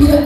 Yeah.